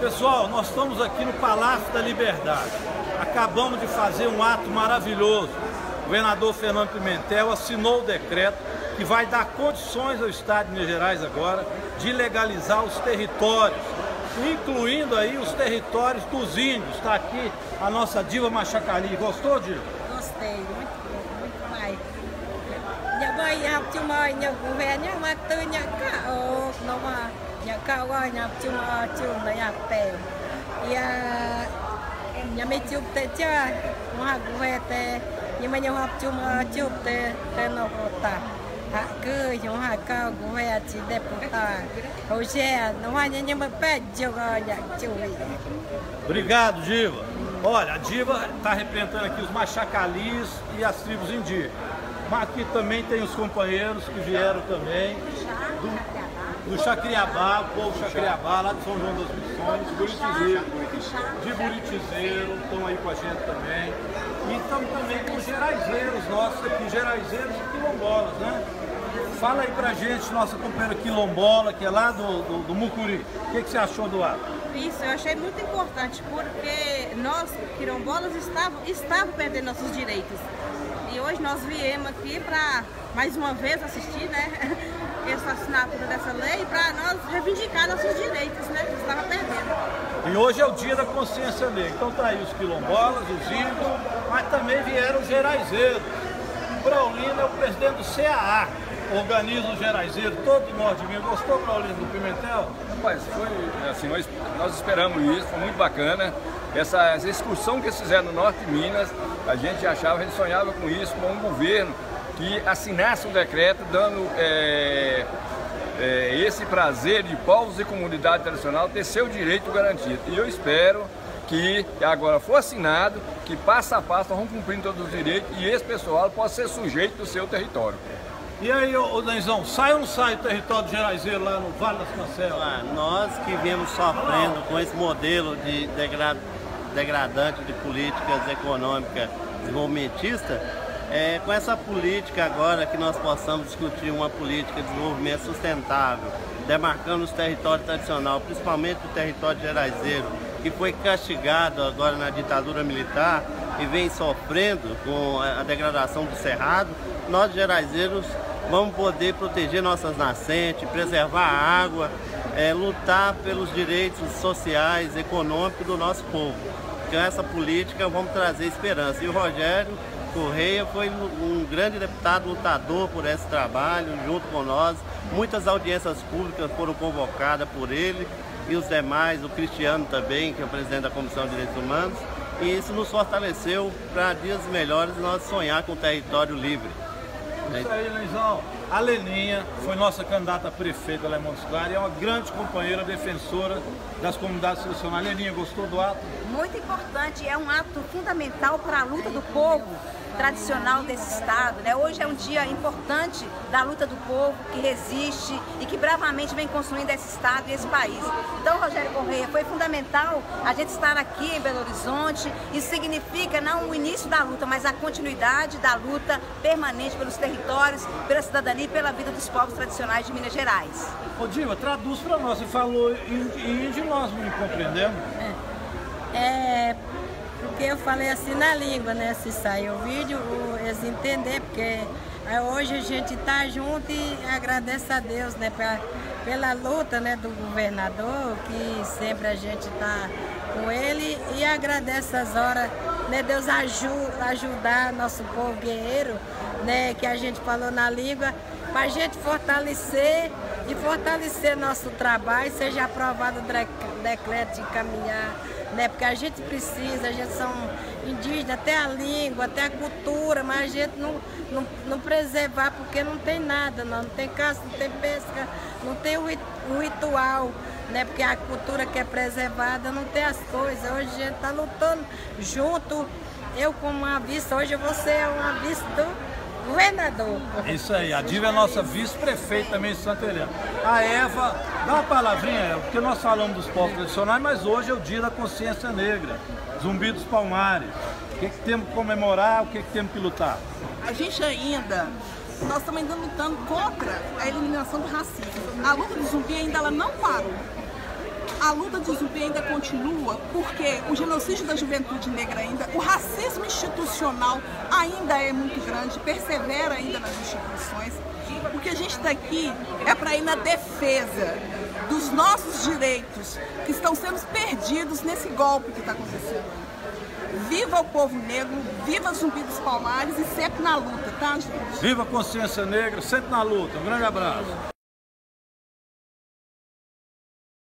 Pessoal, nós estamos aqui no Palácio da Liberdade. Acabamos de fazer um ato maravilhoso. O governador Fernando Pimentel assinou o decreto que vai dar condições ao Estado de Minas Gerais agora de legalizar os territórios, incluindo aí os territórios dos índios. Está aqui a nossa diva Machacali. Gostou, Diva? Gostei, muito bom, muito mais. Nhà bay học chung ơi, nhà cụ về nhà mà nhà cao qua nhà chung chung là nhà tèo. Ya nhà mấy chụp tê cha, mà học về tê, nhưng mà nhà học chung chụp tê tê nó có ta. Hạ cứ nhà hạ cao cụ về chỉ đẹp của ta. Hồi xe nó hoa nhà nhà mà bé chung nhà chung. Obrigado, Diva. Olha, a Diva está representando aqui os machacalis e as tribos indígenas. Mas aqui também tem os companheiros que vieram também do, do Chacriabá, o povo Chacriabá, lá de São João das Missões, Buritizeiro, de Buritizeiro, estão aí com a gente também. E estamos também com os geraizeiros nossos aqui, geraizeiros e quilombolas, né? Fala aí pra gente, nossa companheira quilombola, que é lá do, do, do Mucuri. O que, que você achou do ato? Isso, eu achei muito importante, porque nós, quilombolas, estávamos, estávamos perdendo nossos direitos. E hoje nós viemos aqui para, mais uma vez, assistir né, essa assinatura dessa lei para nós reivindicar nossos direitos, né, que estava perdendo. E hoje é o dia da consciência negra. Então tá aí os quilombolas, os índios, mas também vieram os geraizeiros. Braulino é o presidente do CAA, organiza os geraizeiros, todo o norte de Minas. Gostou, Braulino, do Pimentel? Rapaz, foi assim, nós, nós esperamos isso, foi muito bacana. Essa, essa excursão que eles fizeram no norte de Minas, a gente achava, a gente sonhava com isso, com um governo que assinasse um decreto dando é, é, esse prazer de povos e comunidade tradicional ter seu direito garantido. E eu espero que agora for assinado, que passo a passo nós vamos cumprindo todos os direitos e esse pessoal possa ser sujeito do seu território. E aí, ô Denzão, sai ou não sai o território de Geraizeiro lá no Vale das Cancelas? Ah, nós que viemos sofrendo com esse modelo de degra degradante de políticas econômicas desenvolvimentistas, é, com essa política agora que nós possamos discutir uma política de desenvolvimento sustentável, demarcando os territórios tradicionais, principalmente o território geraizeiro, que foi castigado agora na ditadura militar e vem sofrendo com a degradação do cerrado, nós geraizeiros vamos poder proteger nossas nascentes, preservar a água, é, lutar pelos direitos sociais, econômicos do nosso povo. Com essa política vamos trazer esperança. E o Rogério Correia foi um grande deputado lutador por esse trabalho, junto com nós. Muitas audiências públicas foram convocadas por ele e os demais, o Cristiano também, que é o presidente da Comissão de Direitos Humanos. E isso nos fortaleceu para dias melhores nós sonhar com o território livre. Isso aí, Leizão. A Leninha foi nossa candidata a prefeita lá em Montes Claros e é uma grande companheira defensora das comunidades tradicionais. Leninha, gostou do ato? Muito importante, é um ato fundamental para a luta do povo tradicional desse estado. Né? Hoje é um dia importante da luta do povo que resiste e que bravamente vem construindo esse estado e esse país. Então, Rogério Correia, foi fundamental a gente estar aqui em Belo Horizonte. Isso significa não o início da luta, mas a continuidade da luta permanente pelos territórios, pela cidadania e pela vida dos povos tradicionais de Minas Gerais. Ô Diva, traduz para nós. Você falou em índio nós não compreendemos. É, é porque eu falei assim na língua, né? Se sair o vídeo, eles entender, porque hoje a gente está junto e agradece a Deus, né? Pela, pela luta né, do governador, que sempre a gente está com ele e agradece as horas, né? Deus ajuda, ajudar nosso povo guerreiro, né? Que a gente falou na língua, para a gente fortalecer e fortalecer nosso trabalho, seja aprovado o decreto de caminhar né? Porque a gente precisa, a gente são indígenas, até a língua, até a cultura, mas a gente não, não, não preservar porque não tem nada, não, não tem caça, não tem pesca, não tem o, ritual, né? Porque a cultura que é preservada não tem as coisas. Hoje a gente está lutando junto. Eu como uma vista, hoje eu vou ser uma vista do governador. Isso aí, a Diva é nossa vice-prefeita também de Santa Helena. A Eva, dá uma palavrinha, Eva, porque nós falamos dos povos tradicionais, mas hoje é o dia da consciência negra, Zumbi dos Palmares. O que, que temos que comemorar, o que, que temos que lutar? A gente ainda nós estamos ainda lutando contra a eliminação do racismo. A luta do zumbi ainda ela não parou. A luta de Zumbi ainda continua porque o genocídio da juventude negra ainda, o racismo institucional ainda é muito grande, persevera ainda nas instituições. O que a gente está aqui é para ir na defesa dos nossos direitos que estão sendo perdidos nesse golpe que está acontecendo. Viva o povo negro, viva Zumbi dos Palmares e sempre na luta, tá, gente? Viva a consciência negra, sempre na luta. Um grande abraço.